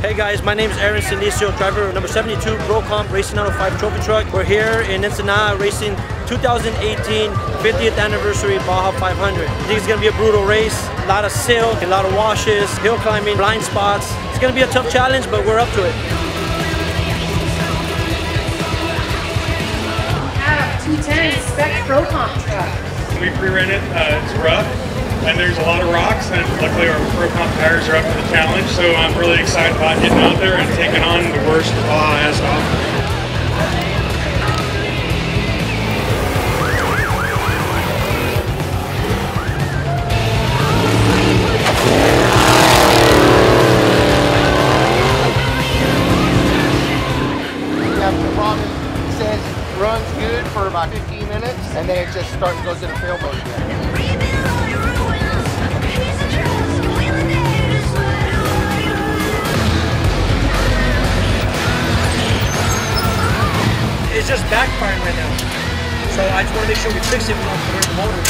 Hey guys, my name is Aaron Sinicio, driver number 72 Procomp Racing 905 trophy truck. We're here in Ensenada racing 2018 50th anniversary Baja 500. I think it's gonna be a brutal race. A lot of silk, a lot of washes, hill climbing, blind spots. It's gonna be a tough challenge, but we're up to it. have 210 spec Procomp truck. We pre-ran it, uh, it's rough, and there's a lot of rocks, and luckily our Procomp tires are up for the challenge, so I'm really excited about getting out there and taking on the worst to the problem says runs good for about 15 minutes and then it just starts goes into fail mode again. Just backfiring right now. So I just wanna make sure we fix it without burning the motor.